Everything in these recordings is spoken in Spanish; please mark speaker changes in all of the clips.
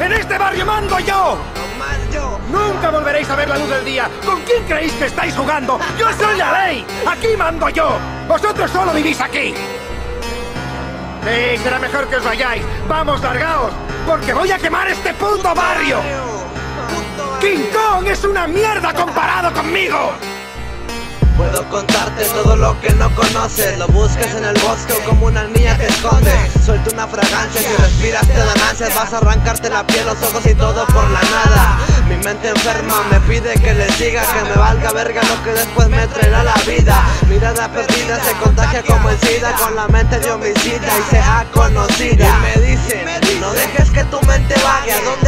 Speaker 1: ¡En este barrio mando yo! Nunca volveréis a ver la luz del día. ¿Con quién creéis que estáis jugando? ¡Yo soy la ley! ¡Aquí mando yo! ¡Vosotros solo vivís aquí! Sí, será mejor que os vayáis. ¡Vamos, largaos! ¡Porque voy a quemar este puto barrio! ¡King Kong es una mierda comparado conmigo!
Speaker 2: Puedo contarte todo lo que no conoces. Lo buscas en el bosque o como una niña te escondes. Suelta una fragancia, si respiras te dan ansias. Vas a arrancarte la piel, los ojos y todo por la nada. Mi mente enferma me pide que le siga Que me valga verga lo que después me traerá la vida. Mirada perdida se contagia como el Con la mente de homicida y sea conocida. Y me dicen, no dejes que tu mente vague. ¿A dónde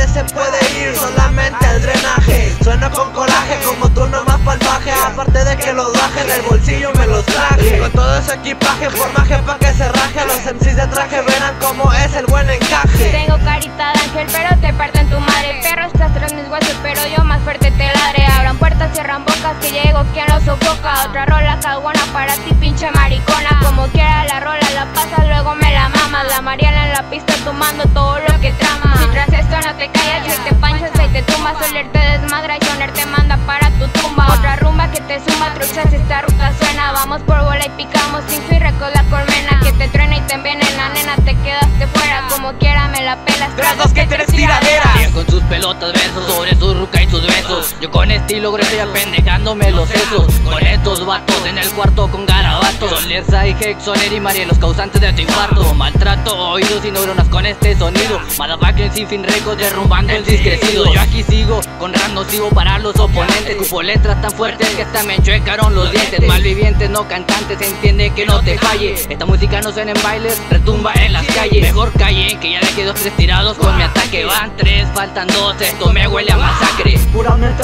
Speaker 2: del bolsillo me los traje Con todo ese equipaje, formaje pa' que se raje Los MCs de traje verán cómo es el buen encaje
Speaker 3: Tengo carita de ángel, pero te parten tu madre. Perro, estás tras mis huesos, pero yo más fuerte te ladre. Abran puertas, cierran bocas, que llego quien lo sofoca. Otra rola caguana para ti, pinche maricona. Como quiera la rola, la pasas, luego me la mamas. La Mariana en la pista tomando todo lo que trama. Si tras esto no te callas, si te panchas, y te tumbas. Soler te y Joner te manda para tu tumba. Otra rumba que te suma, truchas, esta ruta suena. Vamos por bola y picamos, sin fin con la colmena. Que te truena y te envenena, nena, te quedaste fuera. Como quiera me la pelas.
Speaker 2: Tras dos que tres
Speaker 4: con estilo grueso y apendejándome los sesos. Con estos vatos en el cuarto con garabatos. Son Lerza y Hex, Soler y María los causantes de tu infarto. Maltrato oídos y neuronas con este sonido. Motherfucking sin fin récords derrumbando el discrecido. Yo aquí sigo con rap nocivo para los oponentes. Cupo letras tan fuertes que hasta me enchuecaron los dientes. Malvivientes, no cantantes, entiende que no te falle. Esta música no suena en bailes, retumba en las calles. Mejor calle que ya dejé dos tres tirados con mi ataque. Van tres, faltan dos, esto me huele a masacre.
Speaker 5: Puramente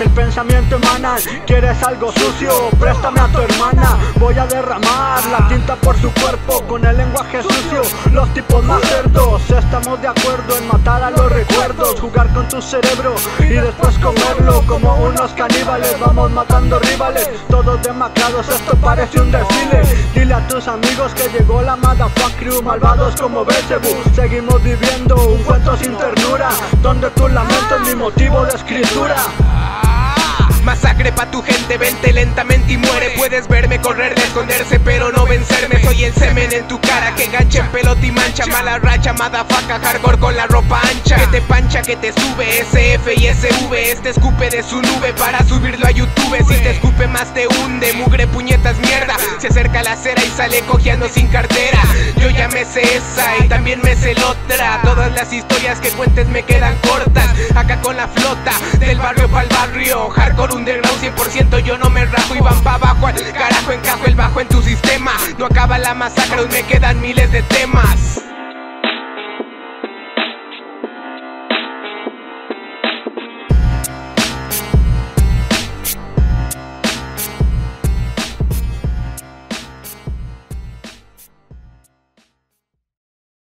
Speaker 5: el pensamiento emana. ¿Quieres algo sucio? Préstame a tu hermana. Voy a derramar la tinta por su cuerpo Con el lenguaje sucio, los tipos más cerdos Estamos de acuerdo en matar a los recuerdos Jugar con tu cerebro y después comerlo Como unos caníbales, vamos matando rivales Todos demacrados, esto parece un desfile. Dile a tus amigos que llegó la motherfuck crew Malvados como Belzebú Seguimos viviendo un cuento sin ternura Donde tu lamento es mi motivo de escritura
Speaker 6: Masacre pa' tu gente, vente lentamente y muere. Puedes verme correr de esconderse pero no vencerme. Soy el semen en tu cara que gancha en pelota y mancha. Mala racha, madafaca, hardcore con la ropa ancha. Que te pancha, que te sube, SF y SV Este escupe de su nube para subirlo a YouTube. Si te escupe más te hunde, mugre, puñetas, mierda. Se acerca la acera y sale cojeando sin cartera. Yo ya me sé esa y también me sé la otra. Todas las historias que cuentes me quedan cortas. Acá con la flota, del barrio pa'l barrio Hardcore underground 100% yo no me rajo Y van pa' abajo al carajo encajo el bajo en tu sistema. No acaba la masacre, aún me quedan miles de temas